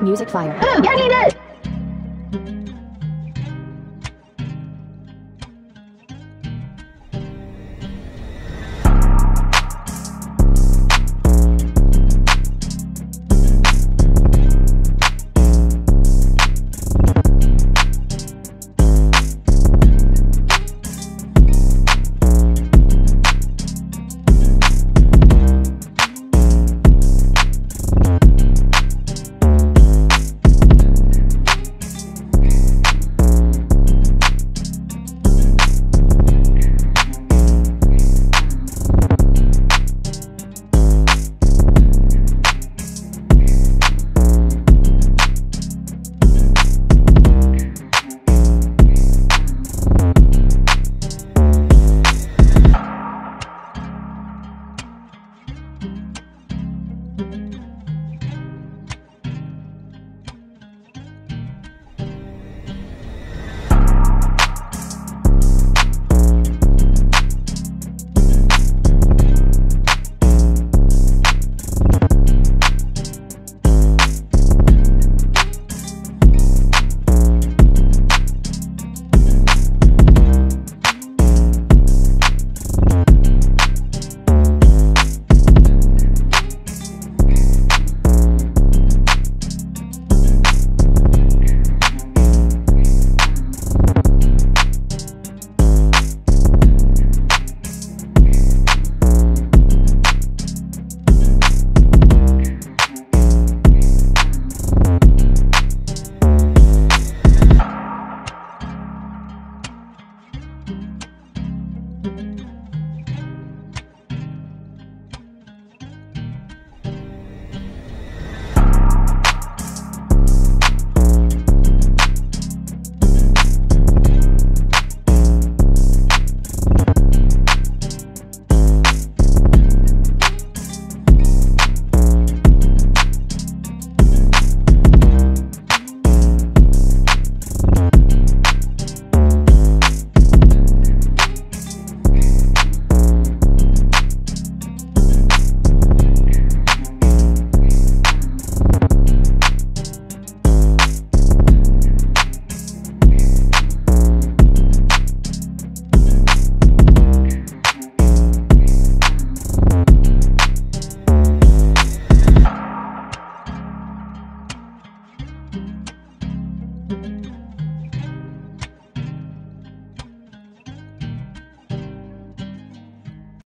Music Fire. Oh,